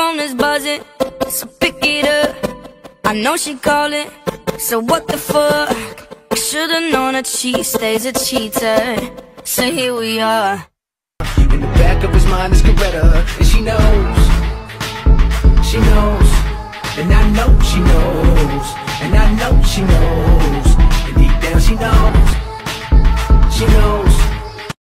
phone is buzzing, so pick it up. I know she calling, so what the fuck? I should've known that she stays a cheater. So here we are. In the back of his mind is Coretta, and she knows. She knows, and I know she knows, and I know she knows, and deep down she knows. She knows.